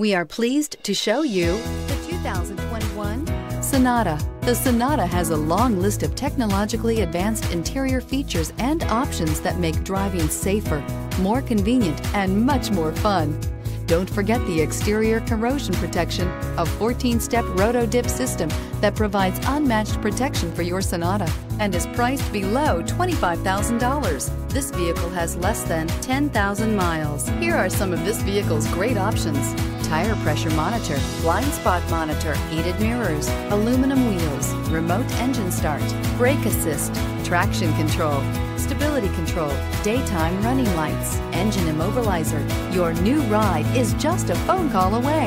We are pleased to show you the 2021 Sonata. The Sonata has a long list of technologically advanced interior features and options that make driving safer, more convenient, and much more fun. Don't forget the exterior corrosion protection, a 14-step roto-dip system that provides unmatched protection for your Sonata and is priced below $25,000. This vehicle has less than 10,000 miles. Here are some of this vehicle's great options tire pressure monitor, blind spot monitor, heated mirrors, aluminum wheels, remote engine start, brake assist, traction control, stability control, daytime running lights, engine immobilizer. Your new ride is just a phone call away.